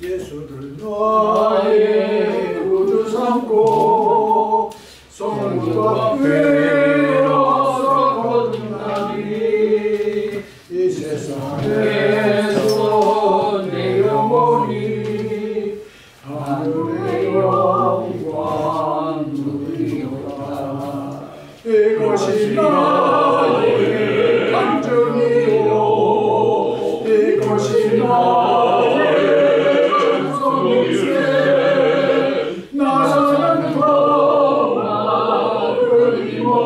예수를 나의 구주 삼고 성부가 되어서 거듭나니 이 세상에서 내 영혼이 하늘의 영광 누리노라 이것이 나의 간증이요. 이것이 나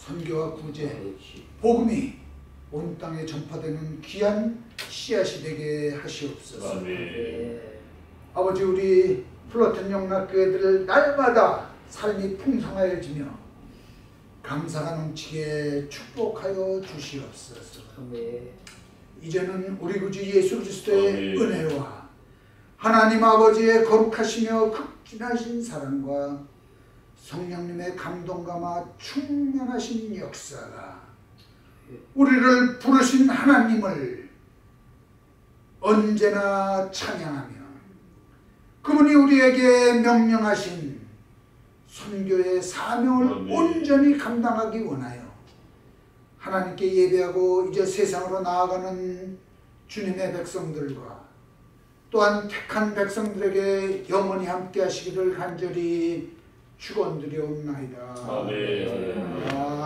선교와 구제, 복음이 온 땅에 전파되는 귀한 씨앗이 되게 하시옵소서. 아버지 우리 플러튼 영락교회들 날마다 삶이 풍성하여지며 감사가 넘치게 축복하여 주시옵소서. 이제는 우리 구주 예수 그리스도의 아멘. 은혜와 하나님 아버지의 거룩하시며 극진하신 사랑과 성령님의 감동감화 충만하신 역사가 우리를 부르신 하나님을 언제나 찬양하며 그분이 우리에게 명령하신 선교의 사명을. 온전히 감당하기 원하여 하나님께 예배하고 이제 세상으로 나아가는 주님의 백성들과 또한 택한 백성들에게 영원히 함께 하시기를 간절히 축원드려옵나이다. 아멘. 아멘.